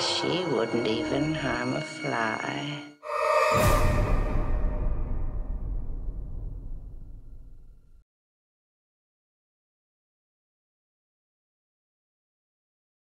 she wouldn't even harm a fly.